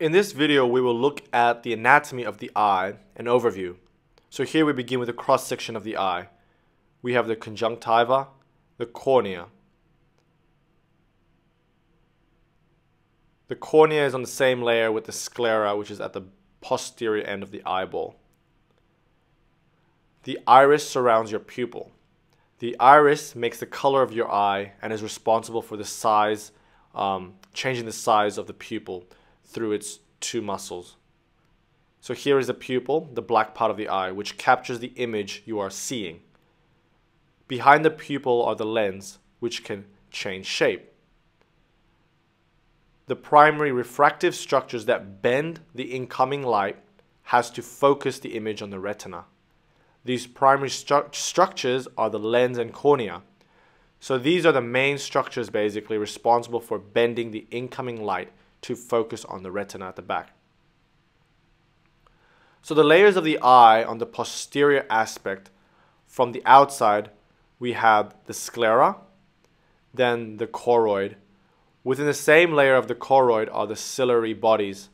In this video, we will look at the anatomy of the eye, an overview. So here we begin with a cross section of the eye. We have the conjunctiva, the cornea. The cornea is on the same layer with the sclera, which is at the posterior end of the eyeball. The iris surrounds your pupil. The iris makes the color of your eye and is responsible for the size, um, changing the size of the pupil through its two muscles. So here is the pupil, the black part of the eye, which captures the image you are seeing. Behind the pupil are the lens, which can change shape. The primary refractive structures that bend the incoming light has to focus the image on the retina. These primary stru structures are the lens and cornea. So these are the main structures basically responsible for bending the incoming light to focus on the retina at the back. So the layers of the eye on the posterior aspect from the outside, we have the sclera, then the choroid. Within the same layer of the choroid are the ciliary bodies.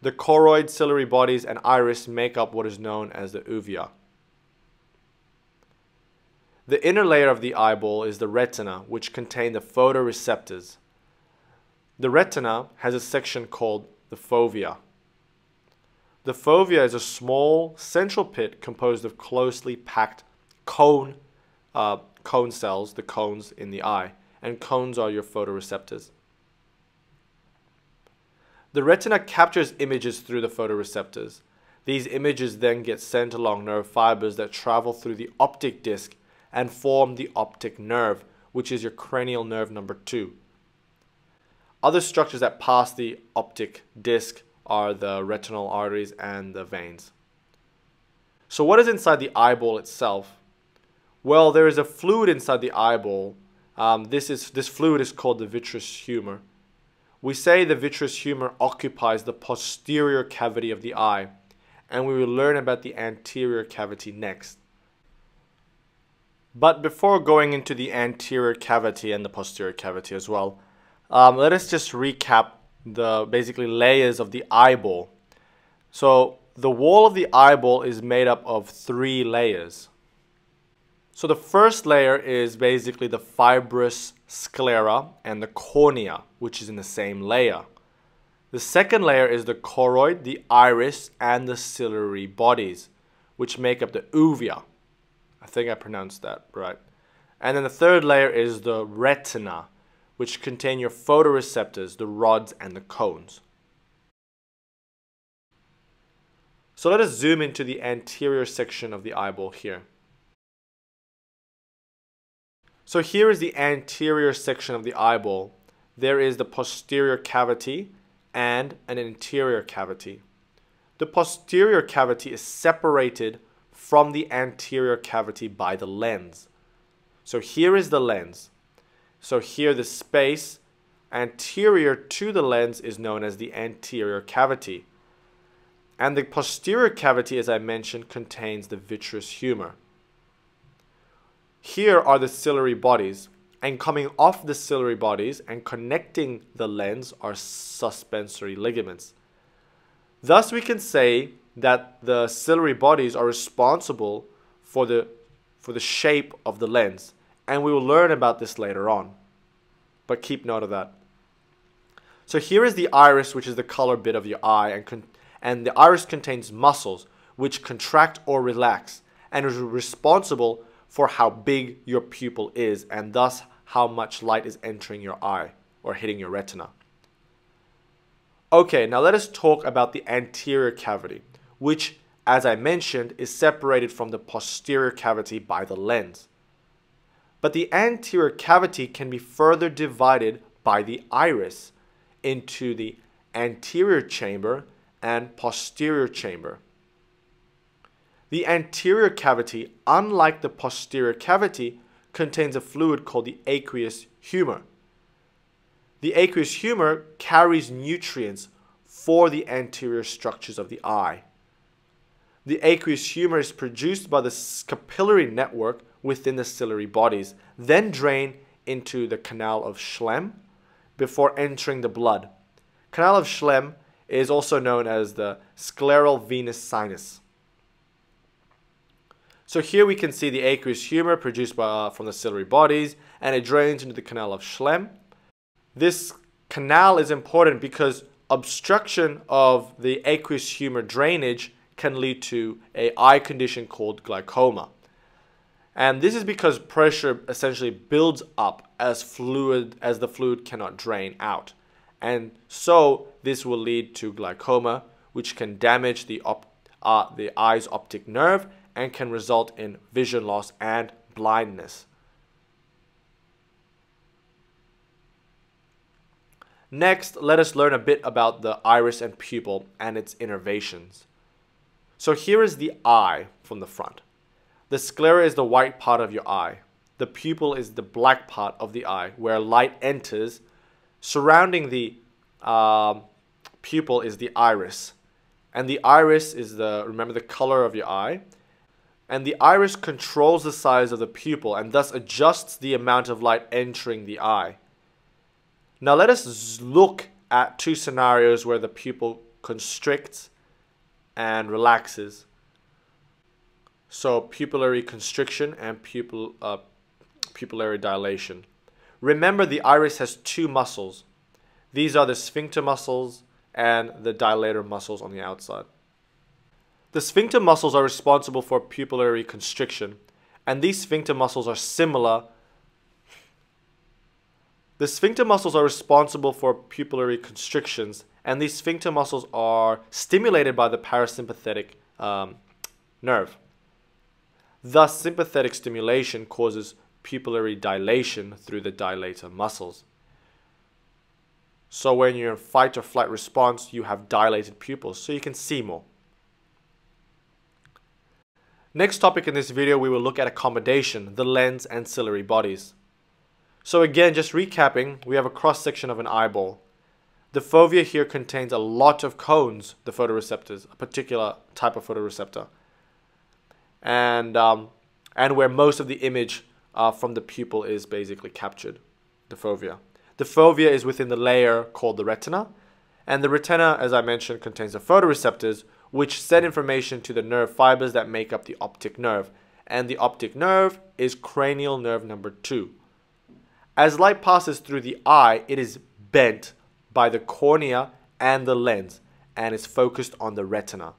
The choroid, ciliary bodies, and iris make up what is known as the uvea. The inner layer of the eyeball is the retina, which contain the photoreceptors. The retina has a section called the fovea. The fovea is a small central pit composed of closely packed cone, uh, cone cells, the cones in the eye, and cones are your photoreceptors. The retina captures images through the photoreceptors. These images then get sent along nerve fibers that travel through the optic disc and form the optic nerve, which is your cranial nerve number two. Other structures that pass the optic disc are the retinal arteries and the veins. So what is inside the eyeball itself? Well, there is a fluid inside the eyeball. Um, this, is, this fluid is called the vitreous humor. We say the vitreous humor occupies the posterior cavity of the eye, and we will learn about the anterior cavity next. But before going into the anterior cavity and the posterior cavity as well, um, let us just recap the basically layers of the eyeball. So the wall of the eyeball is made up of three layers. So the first layer is basically the fibrous sclera and the cornea, which is in the same layer. The second layer is the choroid, the iris, and the ciliary bodies, which make up the uvea. I think I pronounced that right. And then the third layer is the retina, which contain your photoreceptors, the rods and the cones. So let us zoom into the anterior section of the eyeball here. So here is the anterior section of the eyeball. There is the posterior cavity and an anterior cavity. The posterior cavity is separated from the anterior cavity by the lens. So here is the lens. So here the space anterior to the lens is known as the anterior cavity. And the posterior cavity, as I mentioned, contains the vitreous humor. Here are the ciliary bodies, and coming off the ciliary bodies and connecting the lens are suspensory ligaments. Thus, we can say that the ciliary bodies are responsible for the, for the shape of the lens and we will learn about this later on. But keep note of that. So here is the iris, which is the color bit of your eye, and, and the iris contains muscles which contract or relax and is responsible for how big your pupil is and thus how much light is entering your eye or hitting your retina. Okay, now let us talk about the anterior cavity, which, as I mentioned, is separated from the posterior cavity by the lens but the anterior cavity can be further divided by the iris into the anterior chamber and posterior chamber. The anterior cavity, unlike the posterior cavity, contains a fluid called the aqueous humor. The aqueous humor carries nutrients for the anterior structures of the eye. The aqueous humor is produced by the capillary network within the ciliary bodies, then drain into the canal of Schlemm before entering the blood. Canal of Schlemm is also known as the scleral venous sinus. So here we can see the aqueous humor produced by, uh, from the ciliary bodies and it drains into the canal of Schlemm. This canal is important because obstruction of the aqueous humor drainage can lead to a eye condition called glaucoma. And this is because pressure essentially builds up as fluid as the fluid cannot drain out. And so this will lead to glaucoma, which can damage the, uh, the eye's optic nerve and can result in vision loss and blindness. Next, let us learn a bit about the iris and pupil and its innervations. So here is the eye from the front. The sclera is the white part of your eye. The pupil is the black part of the eye where light enters. Surrounding the um, pupil is the iris. And the iris is the, remember, the color of your eye. And the iris controls the size of the pupil and thus adjusts the amount of light entering the eye. Now let us look at two scenarios where the pupil constricts and relaxes. So pupillary constriction and pupil, uh, pupillary dilation. Remember the iris has two muscles. These are the sphincter muscles and the dilator muscles on the outside. The sphincter muscles are responsible for pupillary constriction, and these sphincter muscles are similar. The sphincter muscles are responsible for pupillary constrictions, and these sphincter muscles are stimulated by the parasympathetic um, nerve. Thus, sympathetic stimulation causes pupillary dilation through the dilator muscles. So when you're in fight or flight response, you have dilated pupils, so you can see more. Next topic in this video, we will look at accommodation, the lens and ciliary bodies. So again, just recapping, we have a cross section of an eyeball. The fovea here contains a lot of cones, the photoreceptors, a particular type of photoreceptor and um, and where most of the image uh, from the pupil is basically captured, the fovea. The fovea is within the layer called the retina, and the retina, as I mentioned, contains the photoreceptors, which send information to the nerve fibers that make up the optic nerve, and the optic nerve is cranial nerve number two. As light passes through the eye, it is bent by the cornea and the lens, and is focused on the retina.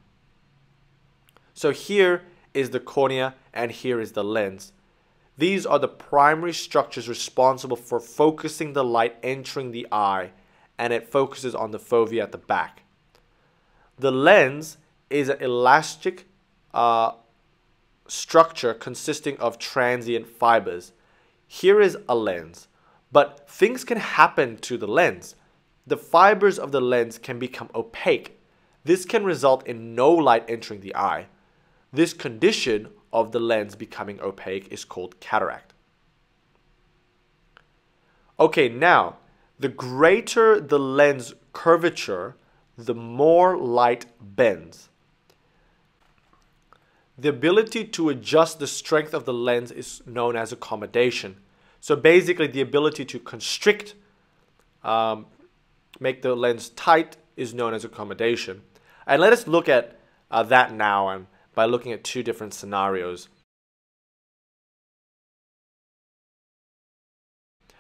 So here is the cornea and here is the lens. These are the primary structures responsible for focusing the light entering the eye and it focuses on the fovea at the back. The lens is an elastic uh, structure consisting of transient fibers. Here is a lens, but things can happen to the lens. The fibers of the lens can become opaque. This can result in no light entering the eye. This condition of the lens becoming opaque is called cataract. Okay, now, the greater the lens curvature, the more light bends. The ability to adjust the strength of the lens is known as accommodation. So basically, the ability to constrict, um, make the lens tight, is known as accommodation. And let us look at uh, that now and by looking at two different scenarios.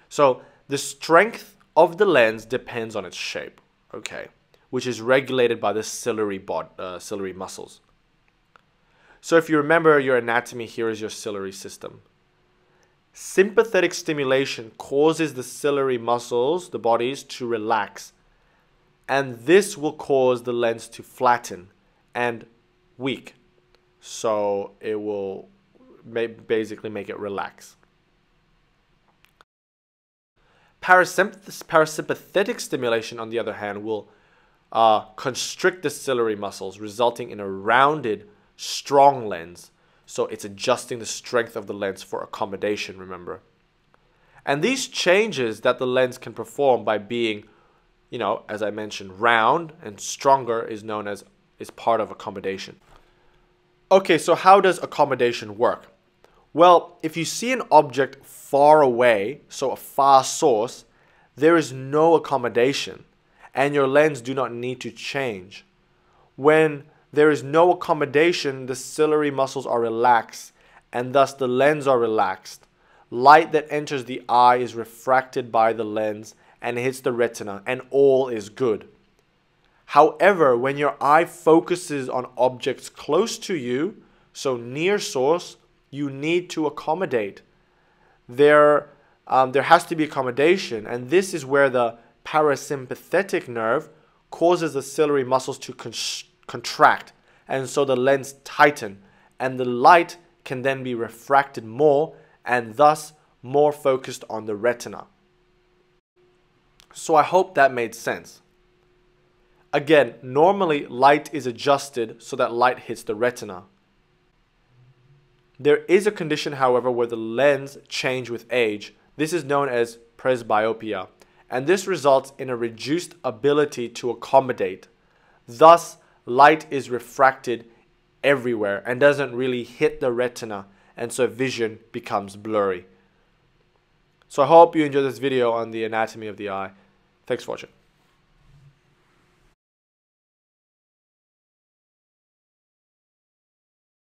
So the strength of the lens depends on its shape, okay, which is regulated by the ciliary, bod, uh, ciliary muscles. So if you remember your anatomy, here is your ciliary system. Sympathetic stimulation causes the ciliary muscles, the bodies, to relax. And this will cause the lens to flatten and weak so it will basically make it relax. parasympathetic stimulation, on the other hand, will uh, constrict the ciliary muscles, resulting in a rounded, strong lens. So it's adjusting the strength of the lens for accommodation, remember. And these changes that the lens can perform by being, you know, as I mentioned, round and stronger is known as is part of accommodation. Okay, so how does accommodation work? Well, if you see an object far away, so a far source, there is no accommodation. and your lens do not need to change. When there is no accommodation, the ciliary muscles are relaxed and thus the lens are relaxed. Light that enters the eye is refracted by the lens and hits the retina, and all is good. However, when your eye focuses on objects close to you, so near source, you need to accommodate. There, um, there has to be accommodation, and this is where the parasympathetic nerve causes the ciliary muscles to con contract, and so the lens tighten, and the light can then be refracted more, and thus more focused on the retina. So I hope that made sense. Again, normally light is adjusted so that light hits the retina. There is a condition, however, where the lens change with age. This is known as presbyopia, and this results in a reduced ability to accommodate. Thus, light is refracted everywhere and doesn't really hit the retina, and so vision becomes blurry. So I hope you enjoyed this video on the anatomy of the eye. Thanks for watching.